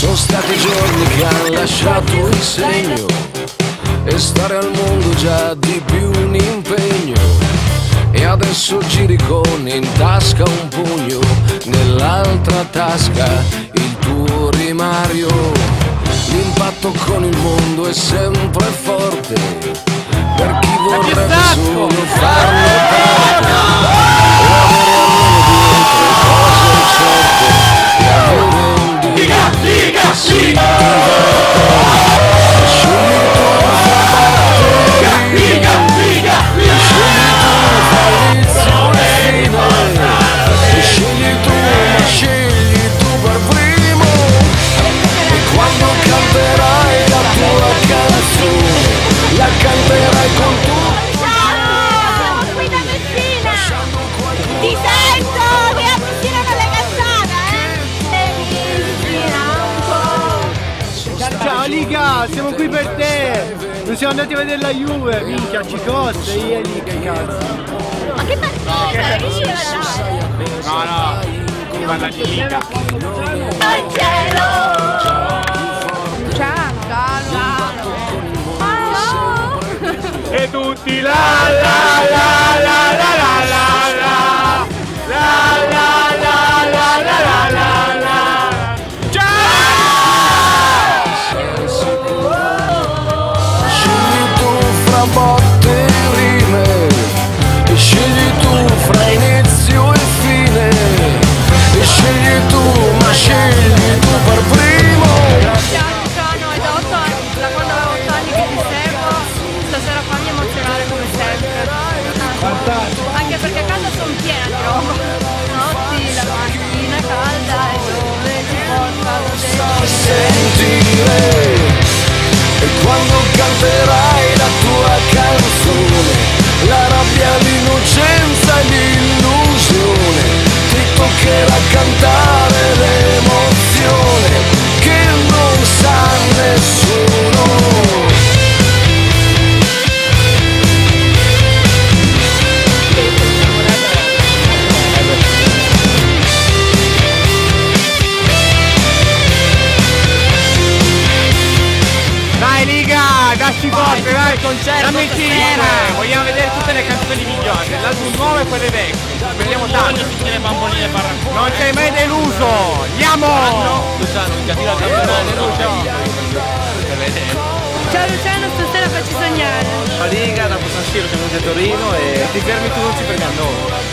Sono stati giorni che hanno lasciato il segno e stare al mondo già di più un impegno. E adesso giri con in tasca un pugno, nell'altra tasca il tuo rimario. L'impatto con il mondo è sempre forte, per chi vorrebbe solo farne parte. Liga, siamo qui per te! Noi siamo andati a vedere la Juve, minchia, ci costa, io e Liga, cazzo! Ma che partita? Che ci? No, no, parla di Liga. Al cielo! Ciao! Ciao! Ciao! E tutti la la la la sempre. Anche perché a casa sono piena di roba. Notti, la macchina calda e dove si portano dentro. Sentire E quando canterai la tua canzone Dacci forte, dai! Dammi il! Vogliamo vedere tutte le canzoni migliori, l'album nuovo e quelle vecchie. Vediamo tanto. Non ci hai mai deluso! Andiamo! Luciano, mi capire Ciao Luciano, stasera facci sognare. La Liga, dopo San Siro siamo venuti a Torino e ti fermi tu non ci perché noi.